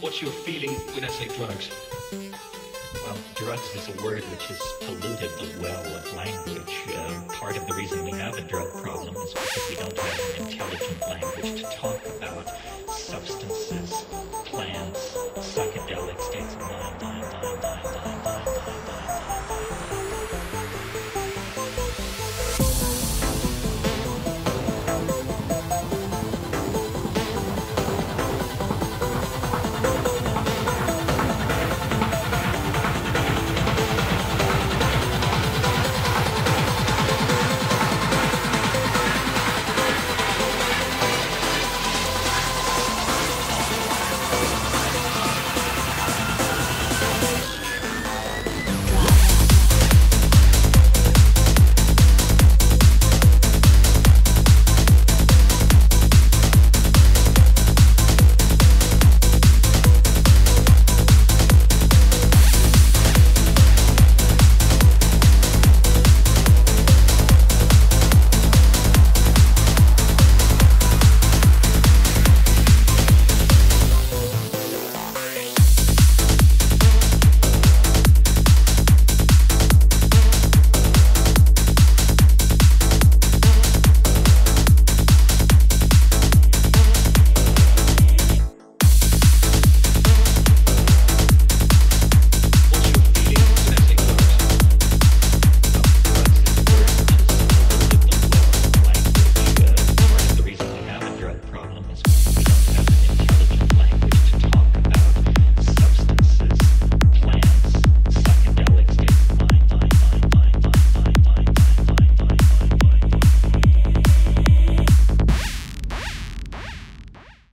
What's your feeling when I say drugs. Well, drugs is a word which has polluted the well of language. Uh, part of the reason we have a drug problem is because we don't have an intelligent language. to talk.